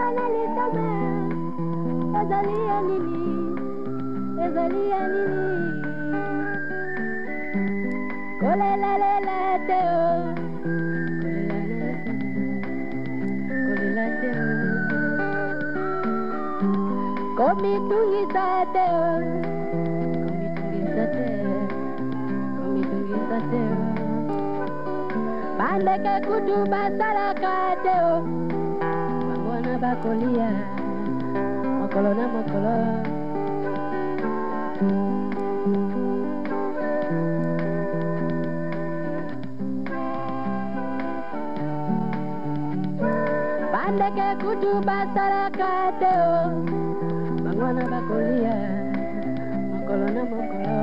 ezaleli tame ezali ya nini ezali ya nini kolelalela te komitungisa te komitungisa te komitungisa te bandeke kutu basalaka te o bakolia mokolo na mokolo bandeke kutu basalaka te o bangwana bakolia mokolo na mokolo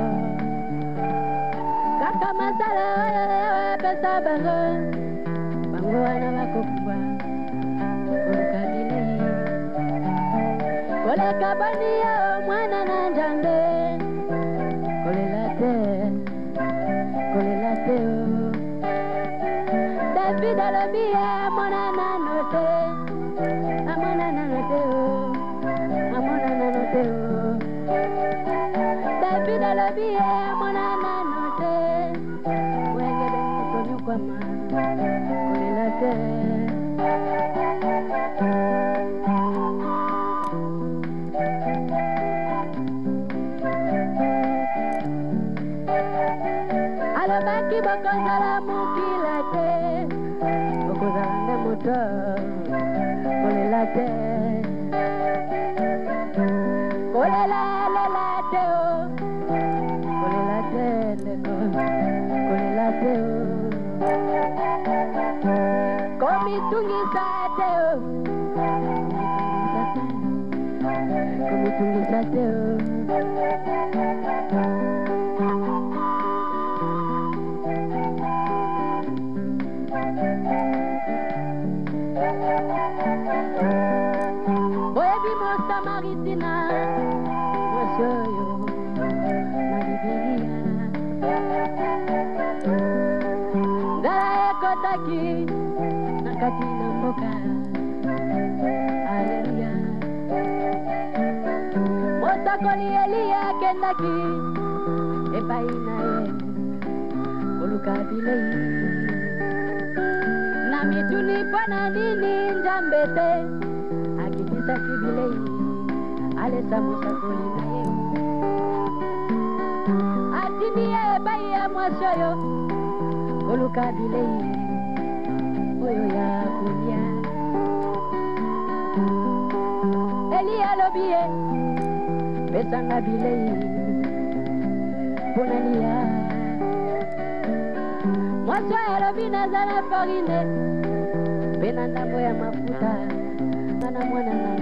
kaka masala oyo epesa bango bango wana bakokuba koleka boni yo mwana na nzambe kolela te kolela te o david alobi ye amona nano te amona nano te o amona nano te o david alobi ye amona nano te wengele misoni kwama bobaki bokozala mokila te okozala nde moto kolela te kolela lela te o kolela te ndeko kolela te o komitungisa te o komitungisa te o litina wasoyo malibia ngala ekotaki na kati na mboka aleluya mosakoli eliya akendaki epai na ye koluka bilei na mituni mpo na nini nzambe te akitisaki bilei alesa mosakoli na ye atimi ye epai ya mwasi oyo koluka bilei oyo ya kolia eli alobi ye pesanga bilei mpona lia mwasi oyo alobi naza na farine mpe na ndambo ya mafuta nga na mwana na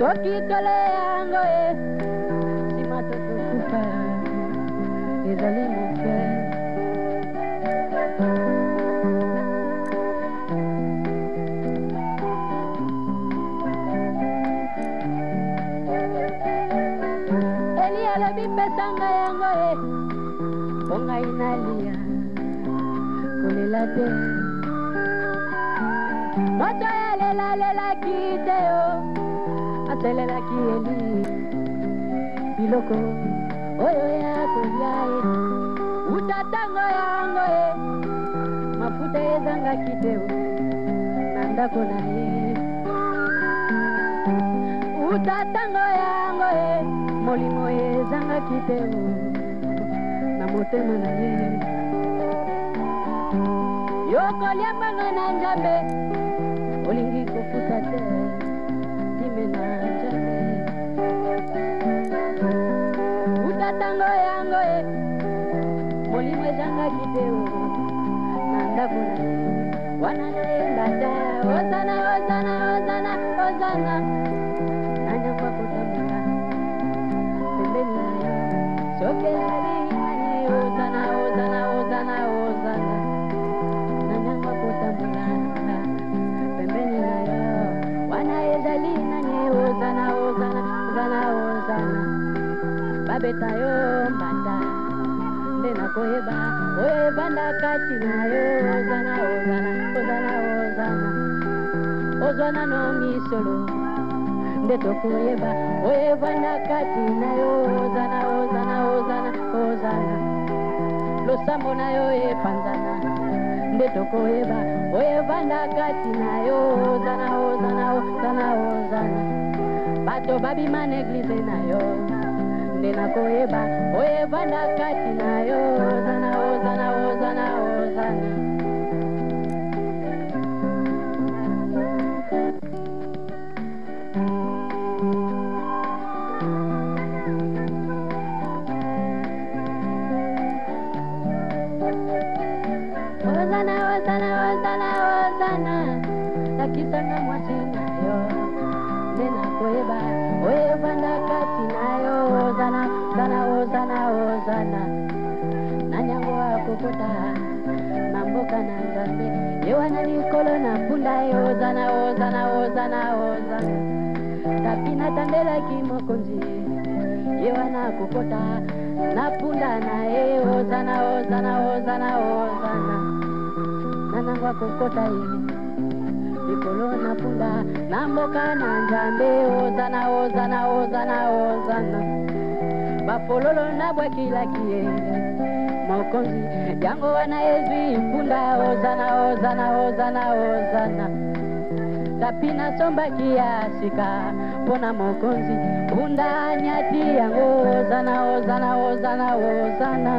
soki tole yango ye nsima totokufa ezali moke eli alobi pesanga yango ye mpo ngai nalia kolela te moto elelalela kite yo asalelaki eli biloko oyo ya kolia ye uta ntango yango ye mafuta ezangaki te na ndako na ye uta ntango yango ye molimo ezangaki te na motema na ye yokolia mbanga na nzambe olingi kofuta te yango yango e eh. molimo ezangaki te na ndako na wana naembata ozana ozana ozana ozana babeta yo mbanda nde nakoyeba oyo ebanda kati na yo ozana ozana ozana ozana ozwa nano misolo nde tokoyeba oyo ebanda kati na yo ozana ozana ozana ozana losambo na yo epanzana nde tokoyeba oyo ebanda kati na yo ozana ozana ozana ozana bato babima neglize na yo ninakuiba kuiba na kati nayo ozana ozana naoza Ozana, ozana, ozana, ozana, nakisanga mwazinayo tena kweba wewe kati nayo ozana sana ozana ozana nanyango akokota mamboka na nzambe yewa na likolo na mpunda ye ozana ozana ozana ozana tapi natandelaki mokonzi yewa na kokota na mpunda na ye ozana ozana ozana ozana nanango akokota ye likolo na mpunda na mboka na nzambe ozana ozana ozana ozana bafololo nabwakilaki ye mokonzi yango wana ezwi mpunda ozana ozana ozana ozana tapi nasombaki ya sika mpo na mokonzi mpunda nyati yango ozana ozana ozana ozana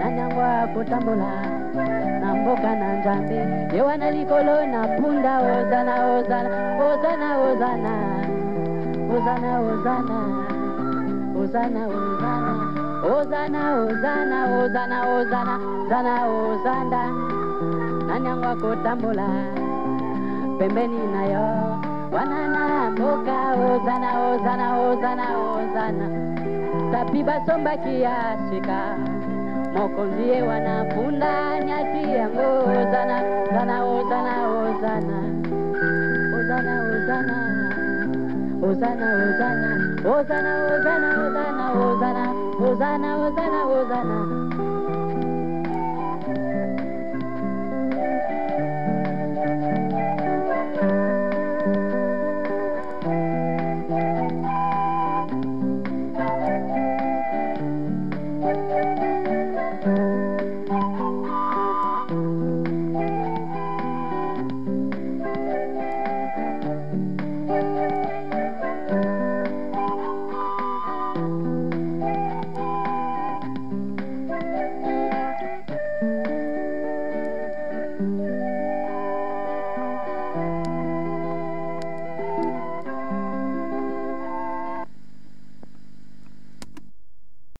na nyango akotambola mboka na nzambe yewa na likolo na mpunda ozana ozana ozana ozana ozana ozana ozana ozana ozana ozana ozana ozana zana ozanda nani yango akotambola pembeni na yo wanana mboka ozana ozana ozana ozana tapi basombaki ya sika mokonzie wanapunda nyasi yango ozana ozana ozana ozana ozana ozana ozana ozana ozana ozana ozana ozana ozana ozana ozana